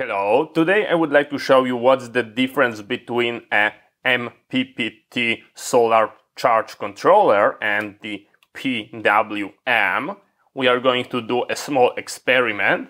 Hello, today I would like to show you what's the difference between a MPPT solar charge controller and the PWM. We are going to do a small experiment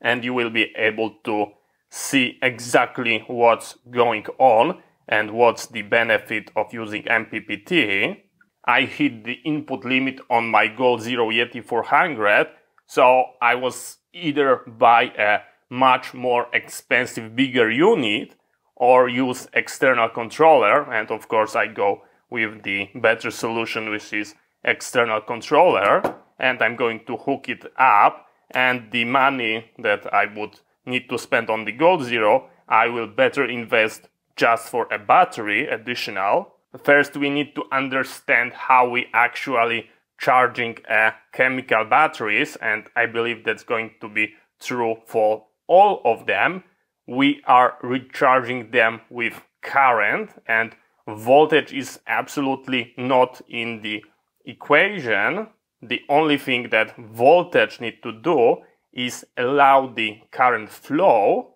and you will be able to see exactly what's going on and what's the benefit of using MPPT. I hit the input limit on my Goal Zero Yeti 400, so I was either by a much more expensive, bigger unit or use external controller. And of course, I go with the better solution, which is external controller. And I'm going to hook it up. And the money that I would need to spend on the Goal Zero, I will better invest just for a battery additional. First, we need to understand how we actually charging uh, chemical batteries, and I believe that's going to be true for all of them. We are recharging them with current, and voltage is absolutely not in the equation. The only thing that voltage need to do is allow the current flow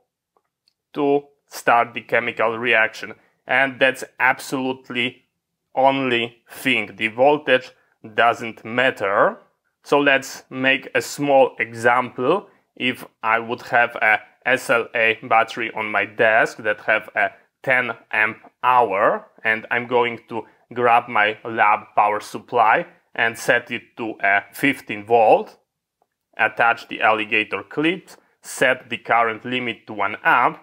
to start the chemical reaction. And that's absolutely only thing. The voltage doesn't matter. So let's make a small example. If I would have a SLA battery on my desk that have a 10 amp hour and I'm going to grab my lab power supply and set it to a 15 volt, attach the alligator clips, set the current limit to 1 amp.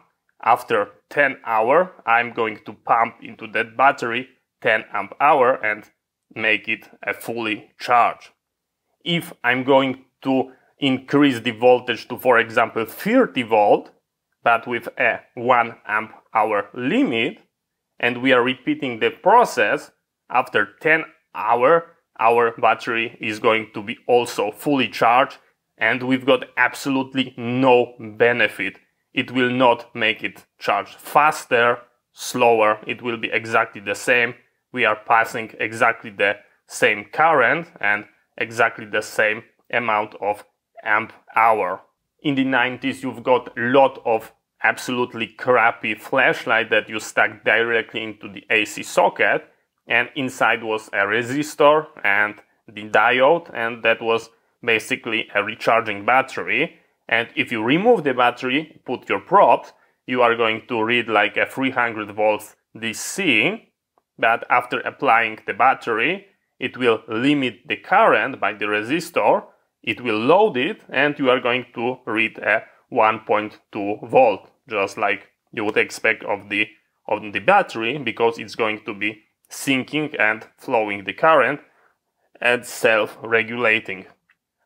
After 10 hour, I'm going to pump into that battery 10 amp hour and make it a fully charged. If I'm going to increase the voltage to, for example, 30 volt, but with a 1 amp hour limit, and we are repeating the process, after 10 hour, our battery is going to be also fully charged, and we've got absolutely no benefit. It will not make it charge faster, slower, it will be exactly the same, we are passing exactly the same current and exactly the same amount of amp hour. In the 90s, you've got a lot of absolutely crappy flashlight that you stuck directly into the AC socket and inside was a resistor and the diode and that was basically a recharging battery and if you remove the battery put your probes you are going to read like a 300 volts DC but after applying the battery, it will limit the current by the resistor, it will load it, and you are going to read a 1.2 volt, just like you would expect of the, of the battery, because it's going to be sinking and flowing the current and self-regulating.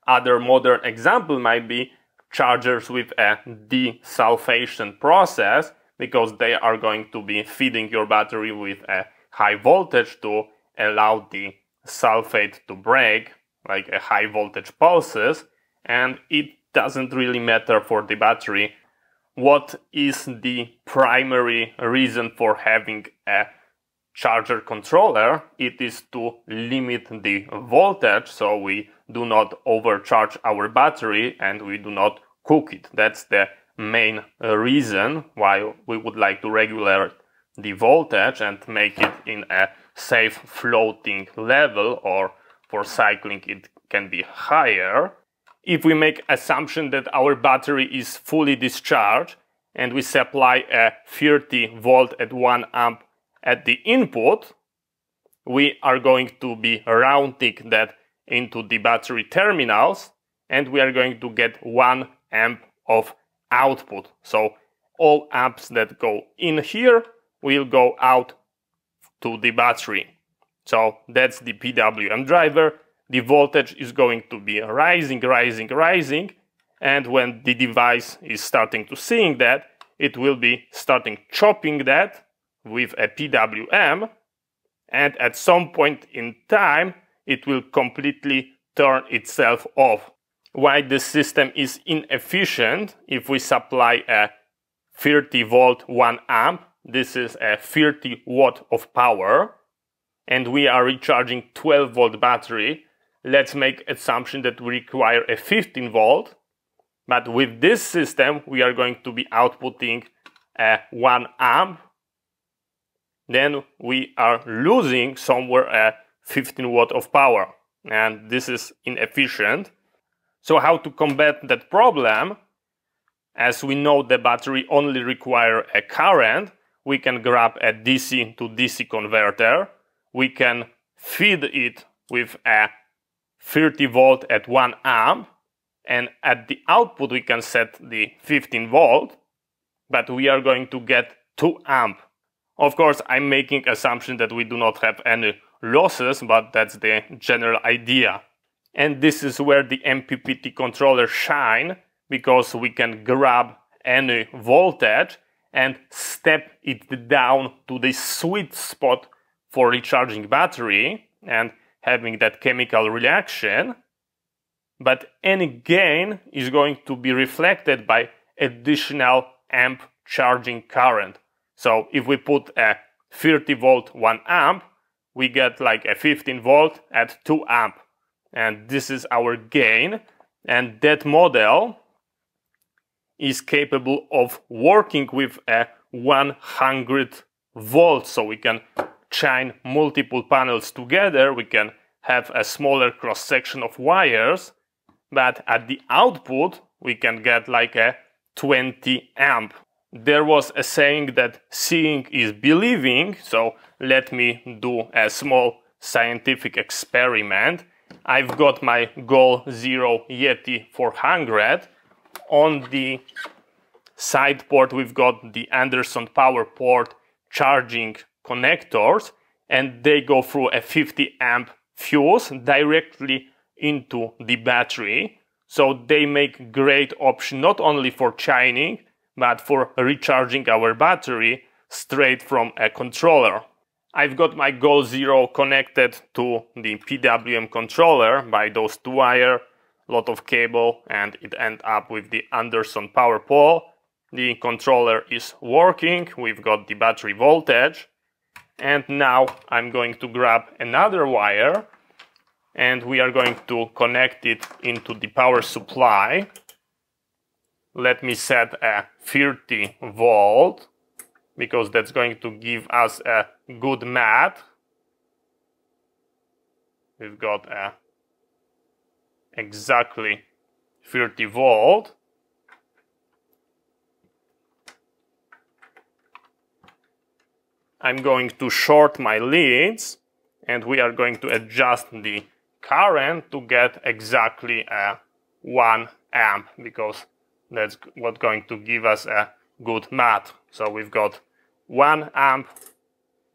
Other modern example might be chargers with a desulfation process, because they are going to be feeding your battery with a high voltage to allow the sulfate to break, like a high voltage pulses, and it doesn't really matter for the battery what is the primary reason for having a charger controller. It is to limit the voltage so we do not overcharge our battery and we do not cook it. That's the main reason why we would like to regulate the voltage and make it in a safe floating level or for cycling it can be higher. If we make assumption that our battery is fully discharged and we supply a 30 volt at 1 amp at the input, we are going to be rounding that into the battery terminals and we are going to get 1 amp of output. So all amps that go in here will go out to the battery. So that's the PWM driver. The voltage is going to be rising, rising, rising. And when the device is starting to seeing that, it will be starting chopping that with a PWM. And at some point in time, it will completely turn itself off. Why the system is inefficient if we supply a 30 volt 1 amp this is a 30 watt of power and we are recharging 12 volt battery. Let's make assumption that we require a 15 volt. But with this system, we are going to be outputting a 1 amp. Then we are losing somewhere a 15 watt of power. And this is inefficient. So how to combat that problem? As we know the battery only require a current, we can grab a DC to DC converter. We can feed it with a 30 volt at 1 amp and at the output we can set the 15 volt but we are going to get 2 amp. Of course I'm making assumption that we do not have any losses but that's the general idea. And this is where the MPPT controller shine because we can grab any voltage and step it down to the sweet spot for recharging battery and having that chemical reaction but any gain is going to be reflected by additional amp charging current. So if we put a 30 volt 1 amp, we get like a 15 volt at 2 amp. And this is our gain. And that model is capable of working with a 100 volts. So we can chain multiple panels together. We can have a smaller cross section of wires but at the output we can get like a 20 amp. There was a saying that seeing is believing, so let me do a small scientific experiment. I've got my Goal Zero Yeti 400. On the side port we've got the Anderson power port charging connectors and they go through a 50 amp fuse directly into the battery. So they make great option not only for chaining, but for recharging our battery straight from a controller. I've got my Goal Zero connected to the PWM controller by those two wire, lot of cable, and it end up with the Anderson power pole. The controller is working, we've got the battery voltage, and now I'm going to grab another wire and we are going to connect it into the power supply. Let me set a 30 volt because that's going to give us a good mat. We've got a exactly 30 volt. I'm going to short my leads and we are going to adjust the current to get exactly a 1 amp because that's what's going to give us a good mat. So we've got 1 amp,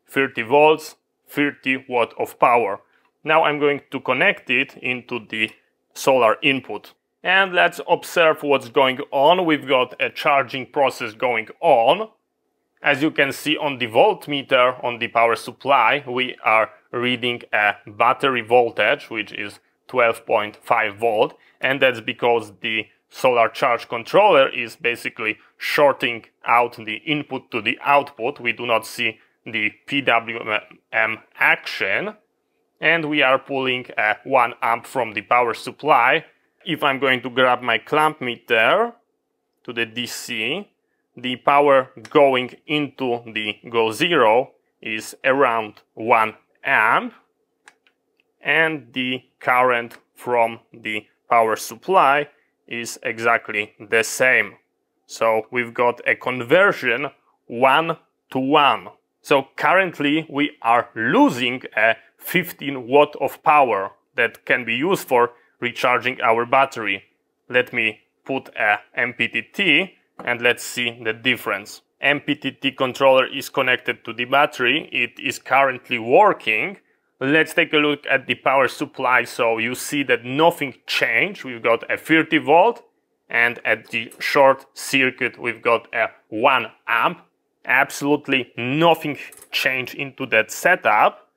30 volts, 30 watt of power. Now I'm going to connect it into the solar input. And let's observe what's going on. We've got a charging process going on. As you can see on the voltmeter on the power supply, we are reading a battery voltage, which is 12.5 volt, and that's because the solar charge controller is basically shorting out the input to the output. We do not see the PWM action, and we are pulling a 1 amp from the power supply. If I'm going to grab my clamp meter to the DC, the power going into the Goal Zero is around 1 amp and the current from the power supply is exactly the same. So we've got a conversion one to one. So currently we are losing a 15 watt of power that can be used for recharging our battery. Let me put a MPPT and let's see the difference. MPPT controller is connected to the battery. It is currently working. Let's take a look at the power supply. So you see that nothing changed. We've got a 30 volt and at the short circuit we've got a 1 amp. Absolutely nothing changed into that setup.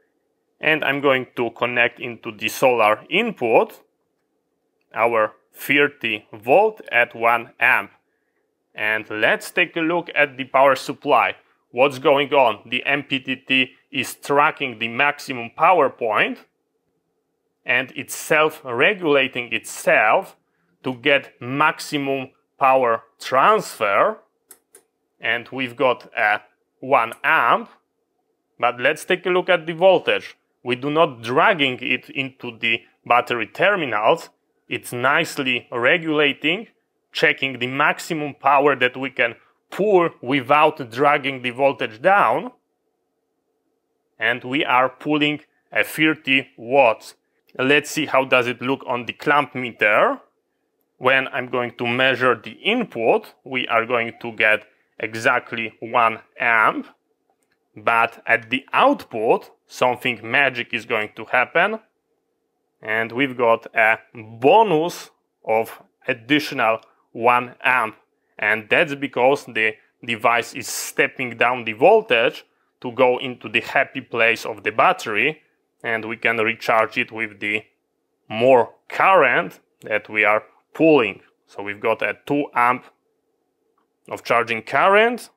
And I'm going to connect into the solar input our 30 volt at 1 amp. And let's take a look at the power supply. What's going on? The MPPT is tracking the maximum power point and it's self-regulating itself to get maximum power transfer and we've got a 1 amp but let's take a look at the voltage we do not dragging it into the battery terminals it's nicely regulating checking the maximum power that we can pull without dragging the voltage down and we are pulling a 30 watts let's see how does it look on the clamp meter when I'm going to measure the input, we are going to get exactly 1 amp. But at the output, something magic is going to happen. And we've got a bonus of additional 1 amp. And that's because the device is stepping down the voltage to go into the happy place of the battery. And we can recharge it with the more current that we are pulling. So we've got a 2 amp of charging current,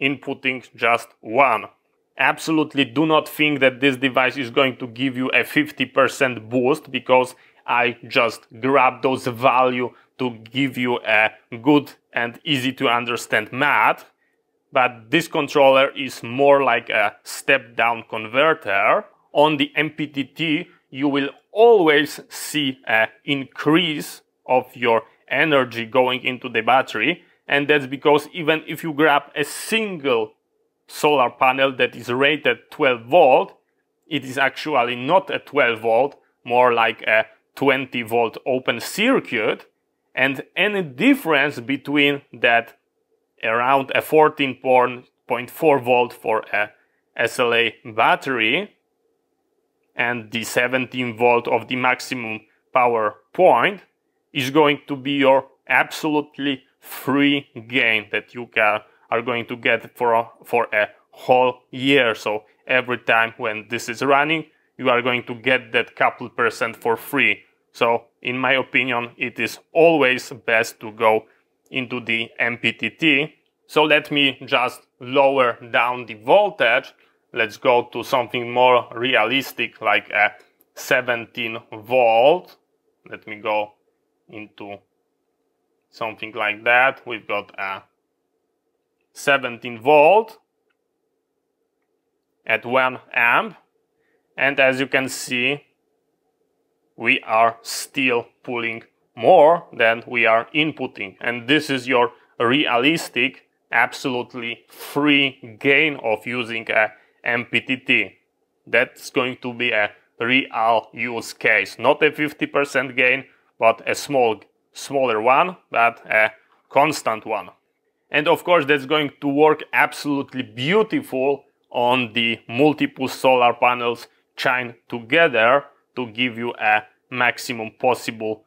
inputting just 1. Absolutely do not think that this device is going to give you a 50% boost because I just grabbed those value to give you a good and easy to understand math. But this controller is more like a step down converter. On the MPTT, you will always see an increase of your energy going into the battery. And that's because even if you grab a single solar panel that is rated 12 volt, it is actually not a 12 volt, more like a 20 volt open circuit. And any difference between that around a 14.4 volt for a SLA battery and the 17 volt of the maximum power point is going to be your absolutely free gain that you can, are going to get for for a whole year. So every time when this is running, you are going to get that couple percent for free. So in my opinion, it is always best to go into the MPTT. So let me just lower down the voltage let's go to something more realistic like a 17 volt let me go into something like that we've got a 17 volt at 1 amp and as you can see we are still pulling more than we are inputting and this is your realistic absolutely free gain of using a MPTT. That's going to be a real use case, not a 50% gain, but a small, smaller one, but a constant one. And of course, that's going to work absolutely beautiful on the multiple solar panels chained together to give you a maximum possible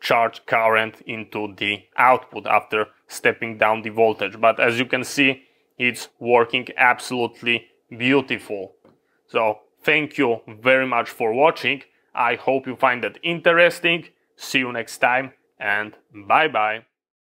charge current into the output after stepping down the voltage. But as you can see, it's working absolutely beautiful. So thank you very much for watching. I hope you find that interesting. See you next time and bye bye.